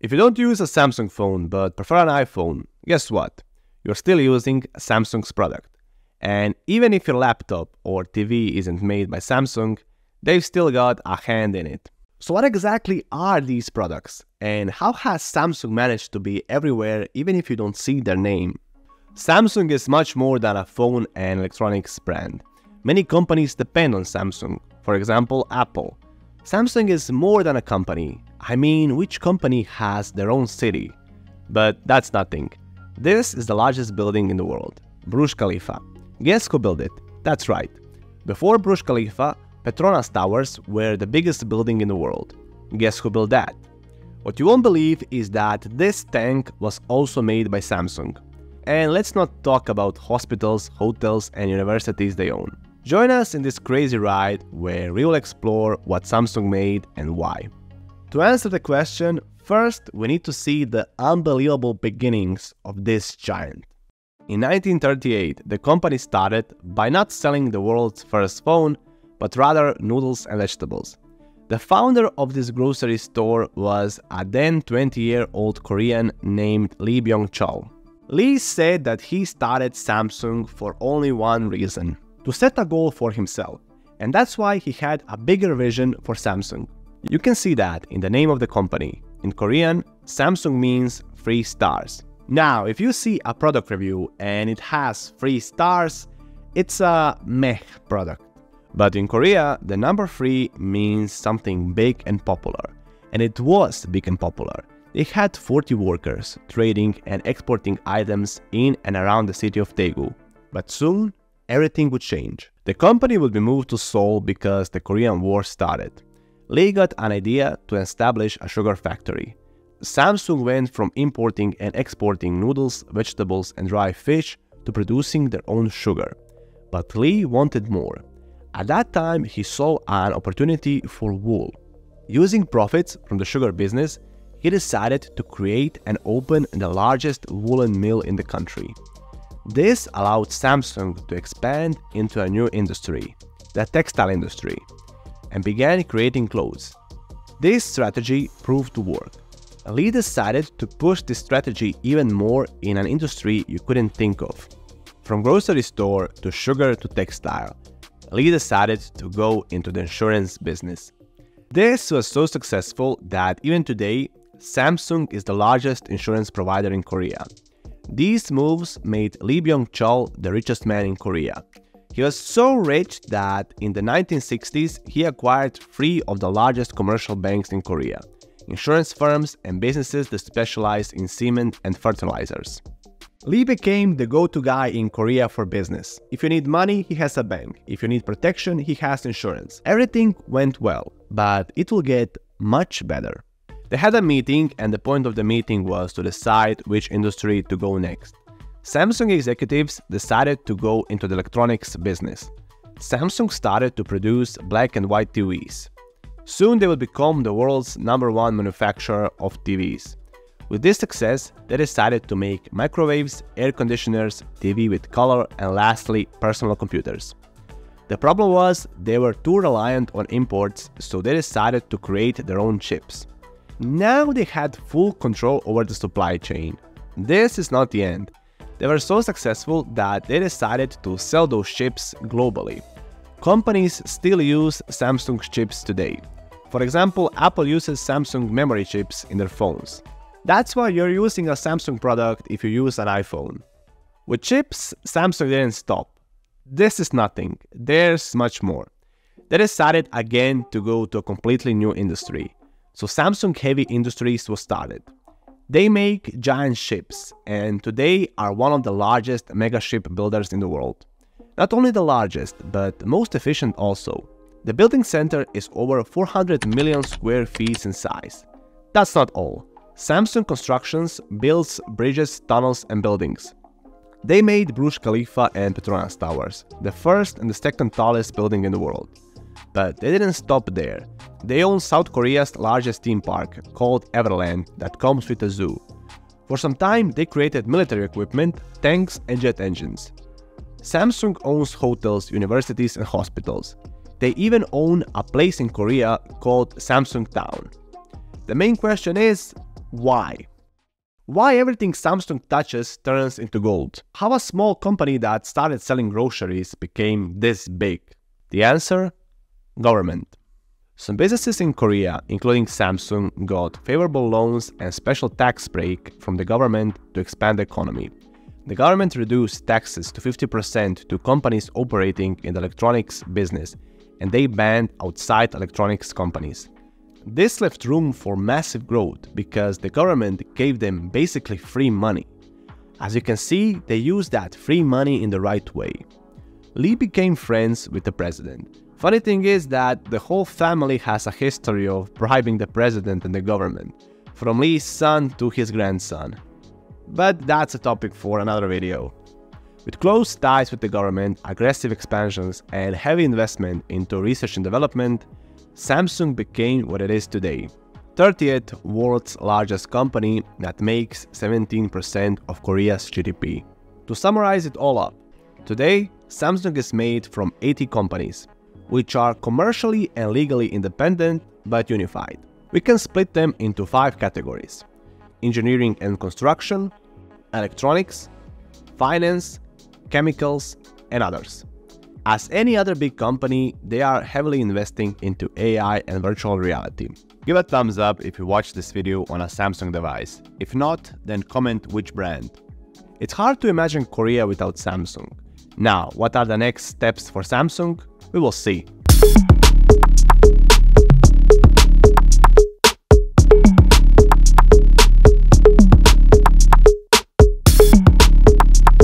If you don't use a Samsung phone but prefer an iPhone, guess what? You're still using Samsung's product. And even if your laptop or TV isn't made by Samsung, they've still got a hand in it. So, what exactly are these products? And how has Samsung managed to be everywhere even if you don't see their name? Samsung is much more than a phone and electronics brand. Many companies depend on Samsung, for example, Apple. Samsung is more than a company. I mean, which company has their own city? But that's nothing. This is the largest building in the world, Burj Khalifa. Guess who built it? That's right. Before Burj Khalifa, Petronas Towers were the biggest building in the world. Guess who built that? What you won't believe is that this tank was also made by Samsung. And let's not talk about hospitals, hotels, and universities they own. Join us in this crazy ride where we will explore what Samsung made and why. To answer the question, first we need to see the unbelievable beginnings of this giant. In 1938, the company started by not selling the world's first phone, but rather noodles and vegetables. The founder of this grocery store was a then 20 year old Korean named Lee Byung Chul. Lee said that he started Samsung for only one reason to set a goal for himself, and that's why he had a bigger vision for Samsung. You can see that in the name of the company. In Korean, Samsung means three stars. Now, if you see a product review and it has 3 stars, it's a meh product. But in Korea, the number 3 means something big and popular. And it was big and popular. They had 40 workers trading and exporting items in and around the city of Daegu. But soon, everything would change. The company would be moved to Seoul because the Korean War started. Lee got an idea to establish a sugar factory. Samsung went from importing and exporting noodles, vegetables, and dry fish to producing their own sugar. But Lee wanted more. At that time, he saw an opportunity for wool. Using profits from the sugar business, he decided to create and open the largest woolen mill in the country. This allowed Samsung to expand into a new industry, the textile industry, and began creating clothes. This strategy proved to work. Lee decided to push this strategy even more in an industry you couldn't think of. From grocery store to sugar to textile, Lee decided to go into the insurance business. This was so successful that even today, Samsung is the largest insurance provider in Korea. These moves made Lee Byung-chul the richest man in Korea. He was so rich that in the 1960s he acquired three of the largest commercial banks in Korea insurance firms, and businesses that specialized in cement and fertilizers. Lee became the go-to guy in Korea for business. If you need money, he has a bank. If you need protection, he has insurance. Everything went well, but it will get much better. They had a meeting and the point of the meeting was to decide which industry to go next. Samsung executives decided to go into the electronics business. Samsung started to produce black and white TVs. Soon they would become the world's number one manufacturer of TVs. With this success, they decided to make microwaves, air conditioners, TV with color, and lastly, personal computers. The problem was they were too reliant on imports, so they decided to create their own chips. Now they had full control over the supply chain. This is not the end. They were so successful that they decided to sell those chips globally. Companies still use Samsung chips today, for example, Apple uses Samsung memory chips in their phones. That's why you're using a Samsung product if you use an iPhone. With chips, Samsung didn't stop. This is nothing, there's much more. They decided again to go to a completely new industry. So Samsung Heavy Industries was started. They make giant ships and today are one of the largest mega ship builders in the world. Not only the largest, but most efficient also. The building center is over 400 million square feet in size. That's not all. Samsung Constructions builds bridges, tunnels, and buildings. They made Burj Khalifa and Petronas Towers, the first and the second tallest building in the world. But they didn't stop there. They own South Korea's largest theme park, called Everland, that comes with a zoo. For some time, they created military equipment, tanks, and jet engines. Samsung owns hotels, universities, and hospitals. They even own a place in Korea called Samsung Town. The main question is, why? Why everything Samsung touches turns into gold? How a small company that started selling groceries became this big? The answer? Government. Some businesses in Korea, including Samsung, got favorable loans and special tax break from the government to expand the economy. The government reduced taxes to 50% to companies operating in the electronics business, and they banned outside electronics companies. This left room for massive growth because the government gave them basically free money. As you can see, they used that free money in the right way. Lee became friends with the president. Funny thing is that the whole family has a history of bribing the president and the government, from Lee's son to his grandson but that's a topic for another video. With close ties with the government, aggressive expansions, and heavy investment into research and development, Samsung became what it is today. 30th world's largest company that makes 17% of Korea's GDP. To summarize it all up, today Samsung is made from 80 companies, which are commercially and legally independent but unified. We can split them into five categories engineering and construction, electronics, finance, chemicals, and others. As any other big company, they are heavily investing into AI and virtual reality. Give a thumbs up if you watched this video on a Samsung device. If not, then comment which brand. It's hard to imagine Korea without Samsung. Now, what are the next steps for Samsung? We will see.